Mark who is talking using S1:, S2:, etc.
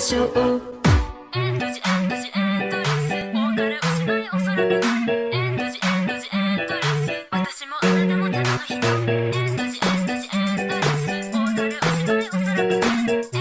S1: しょう。エンドジエンドジエンドレスもう誰もしない恐れてなエンドジエンドジエンドレス私もあなたもエンド人。エンドジエンドジエンドレスもう誰もしない恐れてない。